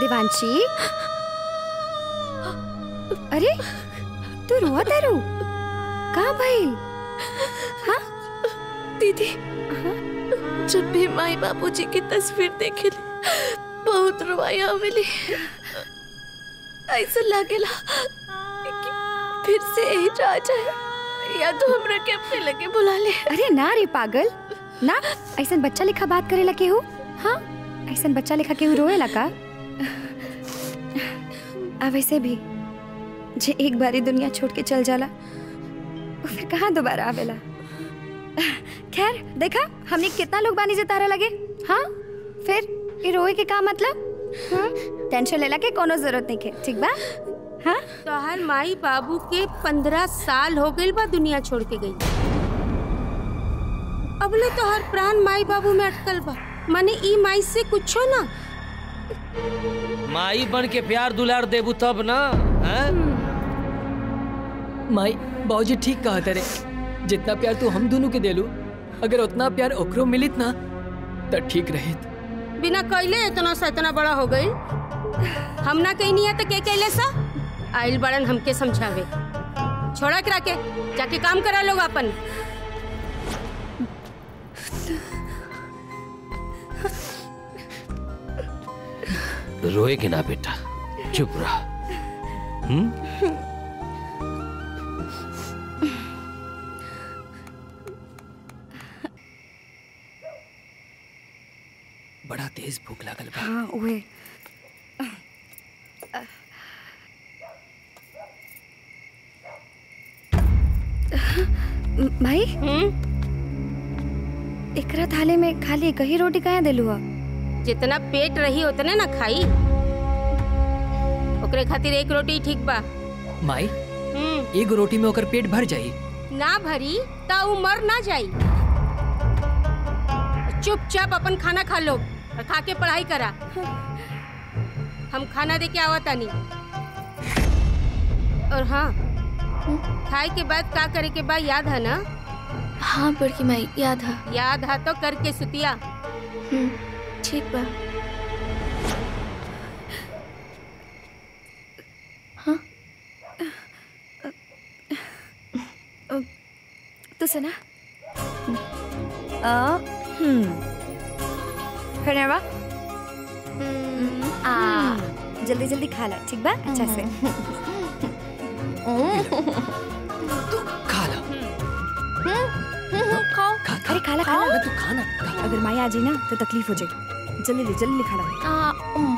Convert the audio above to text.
देवांशी अरे तू रोआ तारू कहाँ भइल हाँ? दीदी जब भी माई बाबूजी की तस्वीर देखे बहुत रुवाई आवेली ऐसा लागेला कि फिर से यही जा जाए या तो हमरा के अपने लगे बुला ले। अरे ना रे पागल ना ऐसा बच्चा लिखा बात करेला केहू हाँ? ऐसा बच्चा लिखा केहू रोएला का? आ वैसे भी जे एक बारी दुनिया छोड़ के चल जाला वो फिर कहाँ दोबारा आवेला? खैर देखा हमने कितना लोग बानी जे तारा लगे हाँ? फिर ये रोए के का मतलब? हाँ? टेंशन लेला के कोनो ज़रूरत नहीं के ठीक बा? हाँ? तोहर माई बाबू के पंद्रह साल हो गइल बा दुनिया छोड़ के गई। अबले तोहर प्राण माई बाबू में अटकल बा। माने ई माई से कुछो ना? माई बन के प्यार दुलार देबू तब ना हैं? माई बाबूजी ठीक कहा तेरे। जितना प्यार तू हम दोनों के देलू अगर उतना प्यार ओकरो मिलित ना तो ठीक रहित। बिना कैले इतना सा इतना बड़ा हो गई। हम ना कहीं नहीं है तो के कैले सा? आइल बड़न हमके समझावे। छोड़ा करा के जाके काम करा लोग अपन रोए के ना बेटा? चुप रहा। हम्म? बड़ा तेज भूख लागल बा। हाँ उहे भाई एकरा थाली में खाली एक ही रोटी काहे देलू ह जितना पेट रही उतने ना खाई। ओकरे खातिर एक रोटी ठीक बा। माई हम्म, एगो रोटी में ओकर पेट भर जाई। ना भरी ता उ मर ना जाई। चुपचाप अपन खाना खा लो और खा के पढ़ाई करा। हम खाना दे के आवा तानी और हाँ खाए के बाद का करे के बाद याद है ना? हाँ बड़की माई याद है। याद है तो करके सुतिया। हम्म, ठीक बा। तू सुना। अ, हम्म। आ। जल्दी जल्दी खा ला ठीक बा? अच्छा से। खा ला। खाओ। अरे खा ला खा ला तू खाना अगर माया आ जाए ना तो तकलीफ़ हो जाए जल्दी जल्दी खाना। उम